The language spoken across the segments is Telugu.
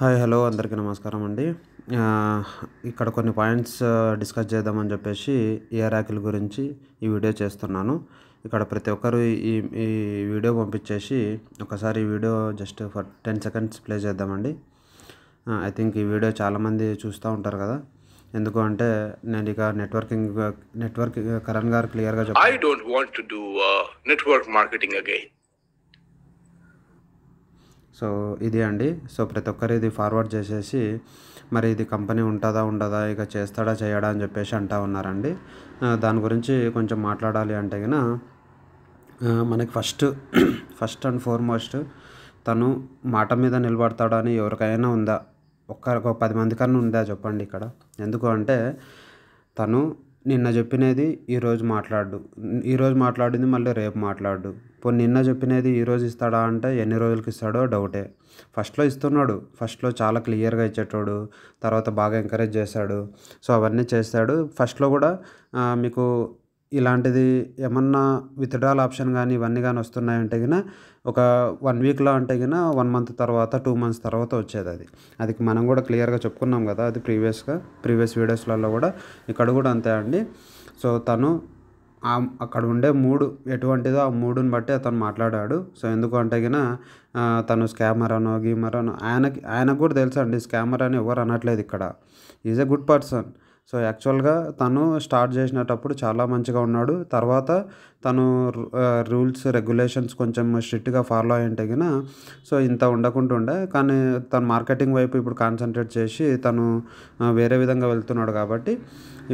హాయ్ హలో అందరికీ నమస్కారం అండి. ఇక్కడ కొన్ని పాయింట్స్ డిస్కస్ చేద్దామని చెప్పేసి ఇయరాకిల్ గురించి ఈ వీడియో చేస్తున్నాను. ఇక్కడ ప్రతి ఒక్కరు ఈ ఈ వీడియో పంపించేసి ఒకసారి ఈ video just for ten seconds play చేద్దామండి. ఐ థింక్ ఈ వీడియో చాలామంది చూస్తూ ఉంటారు కదా. ఎందుకు అంటే నేను ఇక నెట్వర్కింగ్ నెట్వర్క్ కరణ్ గారు క్లియర్గా చెప్పారు. I don't want to do network marketing again. So ఇది అండి. సో ప్రతి ఒక్కరు ఇది ఫార్వర్డ్ చేసేసి మరి ఇది కంపెనీ ఉంటుందా ఉండదా ఇక చేస్తాడా చేయడా అని చెప్పేసి అంటా ఉన్నారండి. దాని గురించి కొంచెం మాట్లాడాలి అంటే గిన మనకి ఫస్ట్ ఫస్ట్ అండ్ ఫార్మోస్ట్ తను మాట మీద నిలబడతాడని ఎవరికైనా ఉందా? ఒక్క పది మంది కన్నా ఉందా చెప్పండి ఇక్కడ? ఎందుకు అంటే తను నిన్న చెప్పినది ఈరోజు మాట్లాడు. ఈరోజు మాట్లాడింది మళ్ళీ రేపు మాట్లాడు. పోనీ నిన్న చెప్పినది ఈరోజు ఇస్తాడా అంటే ఎన్ని రోజులకి ఇస్తాడో డౌటే. ఫస్ట్లో ఇస్తున్నాడు. ఫస్ట్లో చాలా క్లియర్గా ఇచ్చేటోడు. తర్వాత బాగా ఎంకరేజ్ చేశాడు. సో అవన్నీ చేస్తాడు. ఫస్ట్లో కూడా మీకు ఇలాంటిది ఏమన్నా విత్డ్రాల్ ఆప్షన్ కానీ ఇవన్నీ కానీ వస్తున్నాయంటే గిన ఒక వన్ వీక్లో అంటే గిన వన్ మంత్ తర్వాత టూ మంత్స్ తర్వాత వచ్చేది అది. అది మనం కూడా క్లియర్గా చెప్పుకున్నాం కదా అది ప్రీవియస్గా ప్రీవియస్ వీడియోస్లలో కూడా ఇక్కడ కూడా అంతే అండి. సో తను అక్కడ ఉండే మూడు ఎటువంటిదో ఆ మూడుని బట్టి అతను మాట్లాడాడు. సో ఎందుకు అంటే గిన తను స్కామర్ అనో గీమర్ అనో ఆయనకి ఆయనకు కూడా తెలుసు అండి స్కామర్ అని ఎవరు అనట్లేదు ఇక్కడ. Is a good person so యాక్చువల్గా తను స్టార్ట్ చేసినప్పుడు చాలా మంచిగా ఉన్నాడు. తర్వాత తను రూల్స్ రెగ్యులేషన్స్ కొంచెం స్ట్రిక్ట్గా ఫాలో అయ్యింటగిన సో ఇంత ఉండకుండా ఉండే. కానీ తను మార్కెటింగ్ వైపు ఇప్పుడు కాన్సన్ట్రేట్ చేసి తను వేరే విధంగా వెళ్తున్నాడు కాబట్టి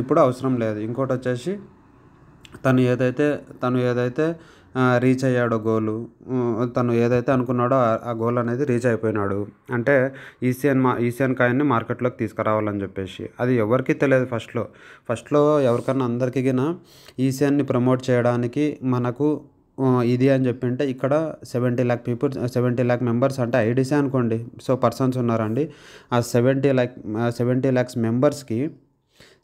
ఇప్పుడు అవసరం లేదు. ఇంకోటి వచ్చేసి తను ఏదైతే తను ఏదైతే రీచ్ అయ్యాడో గోలు తను ఏదైతే అనుకున్నాడో ఆ- గోల్ అనేది రీచ్ అయిపోయినాడు. అంటే ఈసీఎన్ మా ఈసీఎన్ కాయిన్ని మార్కెట్లోకి తీసుకురావాలని చెప్పేసి. అది ఎవరికీ తెలియదు ఫస్ట్లో ఫస్ట్లో ఎవరికన్నా అందరికీ గిన ఈసీఎన్ని ప్రమోట్ చేయడానికి మనకు ఇది అని చెప్పింటే ఇక్కడ seventy lakh people seventy lakh members అంటే ఐడీసీ అనుకోండి. సో పర్సన్స్ ఉన్నారండి. ఆ సెవెంటీ ల్యాక్ సెవెంటీ ల్యాక్స్ మెంబర్స్కి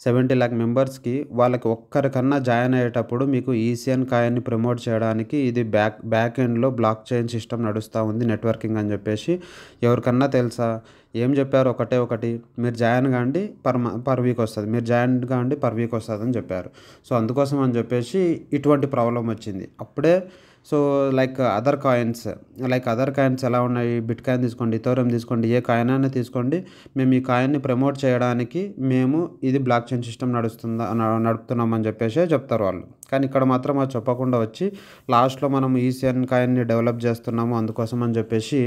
సెవెంటీ ల్యాక్ మెంబర్స్కి వాళ్ళకి ఒక్కరికన్నా జాయిన్ అయ్యేటప్పుడు మీకు ఈసీఎన్ కాయిన్ని ప్రమోట్ చేయడానికి ఇది బ్యాక్ బ్యాక్ ఎండ్లో బ్లాక్ చైన్ సిస్టమ్ నడుస్తూ ఉంది నెట్వర్కింగ్ అని చెప్పేసి. ఎవరికన్నా తెలుసా? ఏం చెప్పారు? ఒకటే ఒకటి. మీరు జాయిన్ కాండి పర్ మ- పర్ వీక్ వస్తుంది. మీరు జాయిన్ కాండి పర్ వీక్ వస్తుంది అని చెప్పారు. సో అందుకోసం అని చెప్పేసి ఇటువంటి ప్రాబ్లం వచ్చింది. అప్పుడే so like other coins like other coins ఎలా ఉన్నాయి? బిట్ కాయిన్ తీసుకోండి ఇతోరం తీసుకోండి ఏ కాయిన్ అయినా తీసుకోండి. మేము ఈ కాయిన్ని ప్రమోట్ చేయడానికి మేము ఇది బ్లాక్ చైన్ సిస్టమ్ నడుస్తుందా నడుపుతున్నామని చెప్పేసి చెప్తారు వాళ్ళు. కానీ ఇక్కడ మాత్రం అది చెప్పకుండా వచ్చి లాస్ట్లో మనం ఈసీఎన్ కాయిన్ని డెవలప్ చేస్తున్నాము అందుకోసం అని చెప్పేసి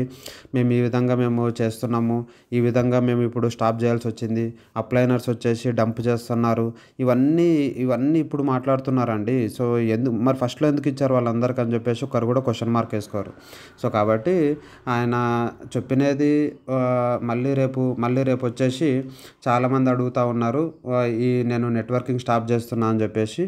మేము ఈ విధంగా మేము చేస్తున్నాము. ఈ విధంగా మేము ఇప్పుడు స్టాప్ చేయాల్సి వచ్చింది. అప్లైనర్స్ వచ్చేసి డంప్ చేస్తున్నారు. ఇవన్నీ ఇవన్నీ ఇప్పుడు మాట్లాడుతున్నారండి. సో ఎందుకు మరి ఫస్ట్లో ఎందుకు ఇచ్చారు వాళ్ళందరికీ అని చెప్పేసి ఒకరు కూడా క్వశ్చన్ మార్క్ వేసుకోరు. సో కాబట్టి ఆయన చెప్పినది మళ్ళీ రేపు మళ్ళీ రేపు వచ్చేసి చాలామంది అడుగుతూ ఉన్నారు. ఈ నేను నెట్వర్కింగ్ స్టాప్ చేస్తున్నా అని చెప్పేసి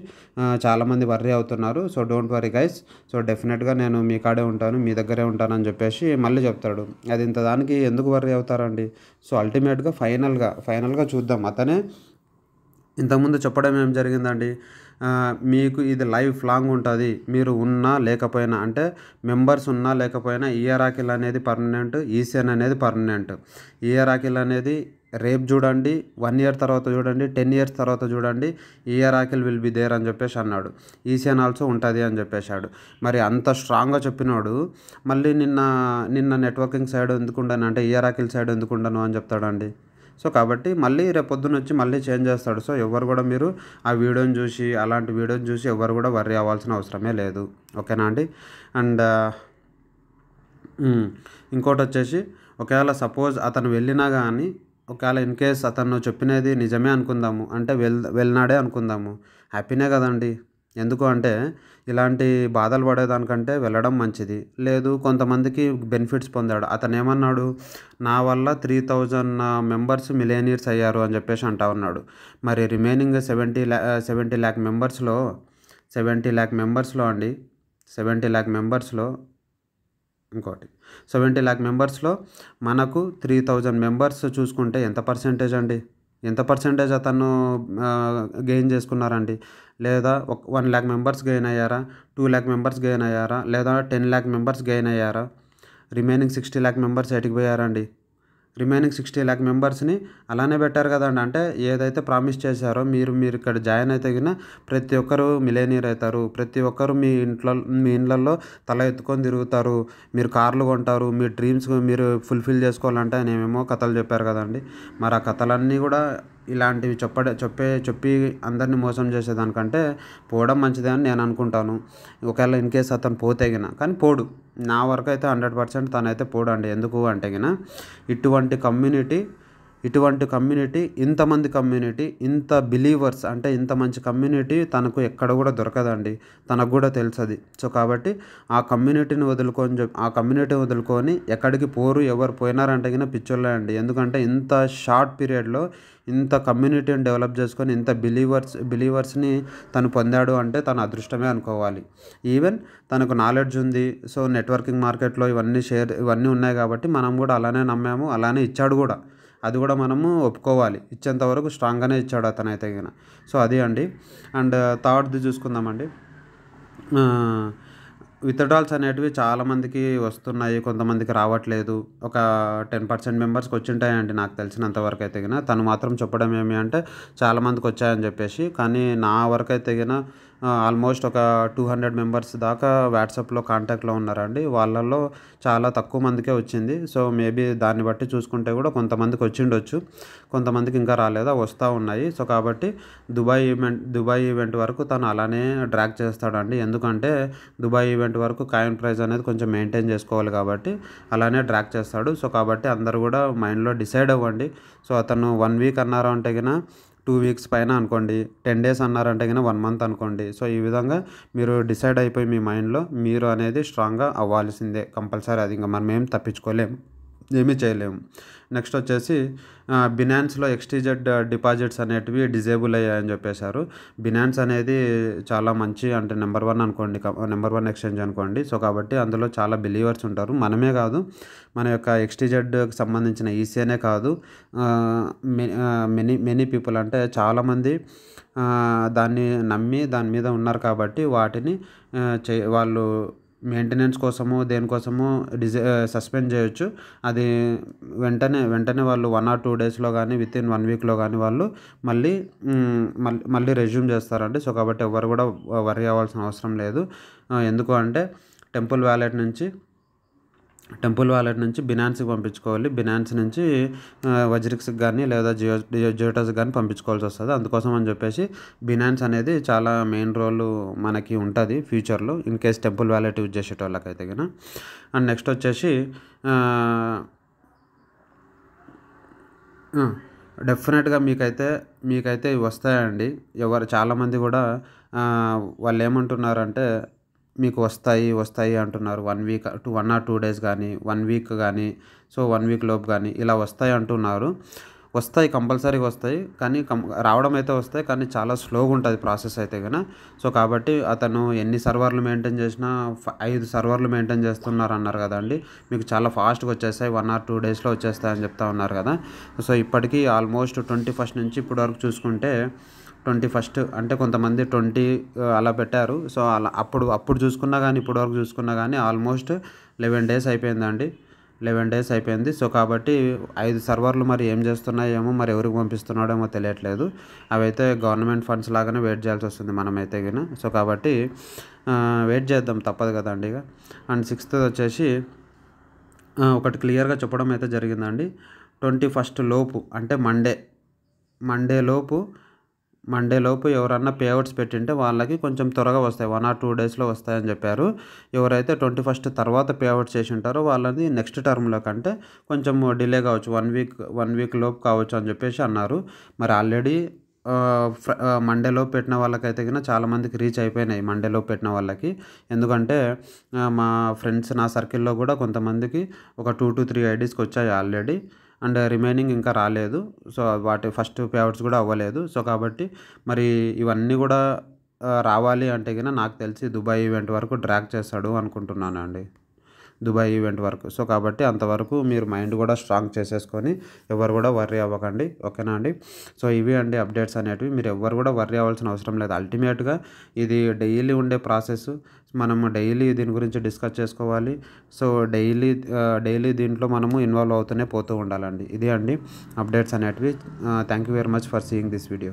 చాలా చాలామంది వర్రీ అవుతున్నారు. So don't worry guys. So డెఫినెట్గా నేను మీ కాడే ఉంటాను మీ దగ్గరే ఉంటాను అని చెప్పేసి మళ్ళీ చెప్తాడు. అది ఇంత దానికి ఎందుకు వర్రీ అవుతారండి? సో అల్టిమేట్గా ఫైనల్గా ఫైనల్గా చూద్దాం. అతనే ఇంతకుముందు చెప్పడం ఏం జరిగిందండి? మీకు ఇది లైఫ్ లాంగ్ ఉంటుంది. మీరు ఉన్నా లేకపోయినా అంటే మెంబర్స్ ఉన్నా లేకపోయినా ఈఆర్ఆకిల్ అనేది పర్మనెంట్ ఈసీఎన్ అనేది పర్మనెంట్. ఈఆర్ఆకిల్ అనేది రేపు చూడండి వన్ ఇయర్ తర్వాత చూడండి టెన్ ఇయర్స్ తర్వాత చూడండి ఈఆర్ఆకిల్ విల్ బి దేర్ అని చెప్పేసి అన్నాడు. ఈసీఎన్ ఆల్సో ఉంటుంది అని చెప్పేశాడు. మరి అంత స్ట్రాంగ్గా చెప్పినాడు మళ్ళీ నిన్న నిన్న నెట్వర్కింగ్ సైడ్ ఎందుకుండాను అంటే ఈఆర్ఆకిల్ సైడ్ ఎందుకుండాను అని చెప్తాడండి. సో కాబట్టి మళ్ళీ రేపు పొద్దున్న వచ్చి మళ్ళీ చేంజ్ చేస్తాడు. సో ఎవరు కూడా మీరు ఆ వీడియోని చూసి అలాంటి వీడియోని చూసి ఎవరు కూడా వర్రీ అవ్వాల్సిన అవసరమే లేదు. ఓకేనా అండి? అండ్ ఇంకోటి వచ్చేసి ఒకవేళ సపోజ్ అతను వెళ్ళినా కానీ ఒకవేళ ఇన్ కేస్ అతను చెప్పినది నిజమే అనుకుందాము అంటే వెల్ వెళ్ళినాడే అనుకుందాము. హ్యాపీనే కదండి. ఎందుకు అంటే ఇలాంటి బాధలు పడేదానికంటే వెళ్ళడం మంచిది. లేదు కొంతమందికి బెనిఫిట్స్ పొందాడు. అతను ఏమన్నాడు నా వల్ల త్రీ థౌజండ్ మెంబర్స్ మిలేనియర్స్ అయ్యారు అని చెప్పేసి అంటా ఉన్నాడు. మరి remaining seventy lakh seventy lakh మెంబర్స్లో సెవెంటీ ల్యాక్ మెంబర్స్లో అండి సెవెంటీ ల్యాక్ మెంబర్స్లో ఇంకోటి. సెవెంటీ ల్యాక్ మెంబర్స్లో మనకు త్రీ థౌజండ్ మెంబర్స్ చూసుకుంటే ఎంత పర్సెంటేజ్ అండి? ఎంత పర్సెంటేజ్ అతను గెయిన్ చేసుకున్నారండి? లేదా ఒక వన్ ల్యాక్ మెంబర్స్ గెయిన్ అయ్యారా? టూ ల్యాక్ మెంబర్స్ గెయిన్ అయ్యారా? లేదా టెన్ ల్యాక్ మెంబర్స్ గెయిన్ అయ్యారా? రిమైనింగ్ సిక్స్టీ ల్యాక్ మెంబర్స్ ఎటుకు పోయారండి? రిమైనింగ్ సిక్స్టీ ల్యాక్ మెంబర్స్ని అలానే పెట్టారు కదండి. అంటే ఏదైతే ప్రామిస్ చేశారో మీరు మీరు ఇక్కడ జాయిన్ అయితే గిన ప్రతి ఒక్కరు మిలేనియర్ అవుతారు. ప్రతి ఒక్కరు మీ ఇంట్లో మీ ఇండ్లలో తల ఎత్తుకొని తిరుగుతారు. మీరు కార్లు కొంటారు. మీ డ్రీమ్స్ మీరు ఫుల్ఫిల్ చేసుకోవాలంటే ఆయన కథలు చెప్పారు కదండి. మరి ఆ కథలన్నీ కూడా ఇలాంటివి చెప్పడ చెప్పే చెప్పి అందరినీ మోసం చేసేదానికంటే పోవడం మంచిదే అని నేను అనుకుంటాను. ఒకవేళ ఇన్ కేస్ అతను పోతే గిన కానీ పోడు. నా వరకు అయితే హండ్రెడ్ పర్సెంట్ తనైతే పోడండి. అండి ఎందుకు అంటే గిన ఇటువంటి కమ్యూనిటీ ఇటువంటి కమ్యూనిటీ ఇంతమంది కమ్యూనిటీ ఇంత బిలీవర్స్ అంటే ఇంత మంచి కమ్యూనిటీ తనకు ఎక్కడ కూడా దొరకదండి. తనకు కూడా తెలుసది. సో కాబట్టి ఆ కమ్యూనిటీని వదులుకొని ఆ కమ్యూనిటీ వదులుకొని ఎక్కడికి పోరు ఎవరు పోయినారంటే కింద పిచ్చోళ్ళే అండి. ఎందుకంటే ఇంత షార్ట్ పీరియడ్లో ఇంత కమ్యూనిటీని డెవలప్ చేసుకొని ఇంత బిలీవర్స్ బిలీవర్స్ని తను పొందాడు అంటే తన అదృష్టమే అనుకోవాలి. ఈవెన్ తనకు నాలెడ్జ్ ఉంది. సో నెట్వర్కింగ్ మార్కెట్లో ఇవన్నీ షేర్ ఇవన్నీ ఉన్నాయి కాబట్టి మనం కూడా అలానే నమ్మాము అలానే ఇచ్చాడు కూడా. అది కూడా మనము ఒప్పుకోవాలి. ఇచ్చేంత వరకు స్ట్రాంగ్గానే ఇచ్చాడు అతను అయితే గిన. సో అది అండి. అండ్ థర్డ్ది చూసుకుందామండి. విత్డ్రాల్స్ అనేటివి చాలామందికి వస్తున్నాయి. కొంతమందికి రావట్లేదు. ఒక టెన్ పర్సెంట్ మెంబర్స్కి వచ్చింటాయండి నాకు తెలిసినంతవరకు అయితే తను మాత్రం చెప్పడం ఏమి అంటే చాలామందికి వచ్చాయని చెప్పేసి. కానీ నా వరకు అయితే ఆల్మోస్ట్ ఒక టూ హండ్రెడ్ మెంబర్స్ దాకా వాట్సాప్లో కాంటాక్ట్లో ఉన్నారండి. వాళ్ళల్లో చాలా తక్కువ మందికే వచ్చింది. సో మేబీ దాన్ని బట్టి చూసుకుంటే కూడా కొంతమందికి వచ్చిండొచ్చు. కొంతమందికి ఇంకా రాలేదా వస్తూ ఉన్నాయి. సో కాబట్టి దుబాయ్ ఈవెంట్ దుబాయ్ ఈవెంట్ వరకు తను అలానే డ్రాక్ చేస్తాడండి. ఎందుకంటే దుబాయ్ ఈవెంట్ వరకు కాయిన్ ప్రైస్ అనేది కొంచెం మెయింటైన్ చేసుకోవాలి కాబట్టి అలానే డ్రాక్ చేస్తాడు. సో కాబట్టి అందరూ కూడా మైండ్లో డిసైడ్ అవ్వండి. సో అతను వన్ వీక్ అన్నారు అంటే కన్నా టూ వీక్స్ పైన అనుకోండి టెన్ డేస్ అన్నారంటే కానీ వన్ మంత్ అనుకోండి. సో ఈ విధంగా మీరు డిసైడ్ అయిపోయి మీ మైండ్లో మీరు అనేది స్ట్రాంగ్గా అవ్వాల్సిందే కంపల్సరీ అది. ఇంకా మనం ఏం తప్పించుకోలేం. ఏమీ చేయలేము. నెక్స్ట్ వచ్చేసి బినాన్స్లో ఎక్స్టీజెడ్ డిపాజిట్స్ అనేటివి డిజేబుల్ అయ్యాయని చెప్పేశారు. బినాన్స్ అనేది చాలా మంచి అంటే నెంబర్ వన్ అనుకోండి నెంబర్ వన్ ఎక్స్చేంజ్ అనుకోండి. సో కాబట్టి అందులో చాలా బిలీవర్స్ ఉంటారు. మనమే కాదు మన యొక్క ఎక్స్టీజెడ్కి సంబంధించిన ఈసీనే కాదు మెనీ మెనీ పీపుల్ అంటే చాలామంది దాన్ని నమ్మి దాని మీద ఉన్నారు కాబట్టి వాటిని చే వాళ్ళు మెయింటెనెన్స్ కోసము దేనికోసము డిజై సస్పెండ్ చేయొచ్చు. అది వెంటనే వెంటనే వాళ్ళు వన్ ఆర్ టూ డేస్లో కానీ విత్ ఇన్ వన్ వీక్లో కానీ వాళ్ళు మళ్ళీ మళ్ళీ మళ్ళీ రెజ్యూమ్ చేస్తారండి. సో కాబట్టి ఎవరు కూడా వరి అవ్వాల్సిన అవసరం లేదు. ఎందుకు అంటే టెంపుల్ వ్యాలెట్ నుంచి టెంపుల్ వాలెట్ నుంచి బినాన్స్కి పంపించుకోవాలి. బినాన్స్ నుంచి వజ్రిక్స్కి కానీ లేదా జియో జియో జియోటస్కి కానీ పంపించుకోవాల్సి వస్తుంది. అందుకోసం అని చెప్పేసి బినాన్స్ అనేది చాలా మెయిన్ రోల్ మనకి ఉంటుంది ఫ్యూచర్లో in case temple wallet use చేసేటోళ్ళకైతే కనుక అండ్ నెక్స్ట్ వచ్చేసి డెఫినెట్గా మీకైతే మీకైతే ఇవి వస్తాయండి. ఎవరు చాలామంది కూడా వాళ్ళు ఏమంటున్నారంటే మీకు వస్తాయి వస్తాయి అంటున్నారు. One week two one or two days కానీ వన్ వీక్ కానీ సో వన్ వీక్ లోపు కానీ ఇలా వస్తాయి అంటున్నారు. వస్తాయి కంపల్సరీగా వస్తాయి కానీ కం రావడం అయితే వస్తాయి కానీ చాలా స్లోగా ఉంటుంది ప్రాసెస్ అయితే కనుక సో కాబట్టి అతను ఎన్ని సర్వర్లు మెయింటైన్ చేసినా ఐదు సర్వర్లు మెయింటైన్ చేస్తున్నారు అన్నారు కదండి మీకు చాలా ఫాస్ట్గా వచ్చేస్తాయి వన్ ఆర్ టూ డేస్లో వచ్చేస్తాయని చెప్తా ఉన్నారు కదా. సో ఇప్పటికీ ఆల్మోస్ట్ ట్వంటీ ఫస్ట్ నుంచి ఇప్పటి వరకు చూసుకుంటే ట్వంటీ ఫస్ట్ అంటే కొంతమంది ట్వంటీ అలా పెట్టారు. సో అలా అప్పుడు అప్పుడు చూసుకున్నా కానీ ఇప్పటి వరకు చూసుకున్నా కానీ ఆల్మోస్ట్ లెవెన్ డేస్ అయిపోయిందండి. లెవెన్ డేస్ అయిపోయింది. సో కాబట్టి ఐదు సర్వర్లు మరి ఏం చేస్తున్నాయేమో మరి ఎవరికి పంపిస్తున్నాడేమో తెలియట్లేదు. అవైతే గవర్నమెంట్ ఫండ్స్ లాగానే వెయిట్ చేయాల్సి వస్తుంది మనమైతే కానీ సో కాబట్టి వెయిట్ చేద్దాం తప్పదు కదండి ఇక అండ్ సిక్స్త్ వచ్చేసి ఒకటి క్లియర్గా చెప్పడం అయితే జరిగిందండి. ట్వంటీ ఫస్ట్ లోపు అంటే మండే మండే లోపు మండే లోపు ఎవరన్నా పేఅవుట్స్ పెట్టింటే వాళ్ళకి కొంచెం త్వరగా వస్తాయి. వన్ ఆర్ టూ డేస్లో వస్తాయని చెప్పారు. ఎవరైతే ట్వంటీ ఫస్ట్ తర్వాత పేఅవుట్ చేసి ఉంటారో వాళ్ళది నెక్స్ట్ టర్మ్లో కంటే కొంచెం డిలే కావచ్చు. వన్ వీక్ వన్ వీక్ లోపు కావచ్చు అని చెప్పేసి అన్నారు. మరి ఆల్రెడీ మండేలో పెట్టిన వాళ్ళకైతే కన్నా చాలామందికి రీచ్ అయిపోయినాయి మండేలో పెట్టిన వాళ్ళకి. ఎందుకంటే మా ఫ్రెండ్స్ నా సర్కిల్లో కూడా కొంతమందికి ఒక టూ టు త్రీ ఐడీస్కి వచ్చాయి ఆల్రెడీ అండ్ రిమైనింగ్ ఇంకా రాలేదు. సో వాటి ఫస్ట్ పేఅవుట్స్ కూడా అవ్వలేదు. సో కాబట్టి మరి ఇవన్నీ కూడా రావాలి అంటే కన్నా నాకు తెలిసి దుబాయ్ ఈవెంట్ వరకు డ్రాక్ చేస్తాడు అనుకుంటున్నాను అండి దుబాయ్ ఈవెంట్ వరకు. సో కాబట్టి అంతవరకు మీరు మైండ్ కూడా స్ట్రాంగ్ చేసేసుకొని ఎవరు కూడా వర్రీ అవ్వకండి. ఓకేనా అండి? సో ఇవి అండి అప్డేట్స్ అనేటివి. మీరు ఎవరు కూడా వర్రీ అవ్వాల్సిన అవసరం లేదు. అల్టిమేట్గా ఇది డైలీ ఉండే ప్రాసెస్ మనము డైలీ దీని గురించి డిస్కస్ చేసుకోవాలి. సో డైలీ డైలీ దీంట్లో మనము ఇన్వాల్వ్ అవుతూనే పోతూ ఉండాలండి. ఇది అండి అప్డేట్స్ అనేటివి. Thank you very much for seeing this video.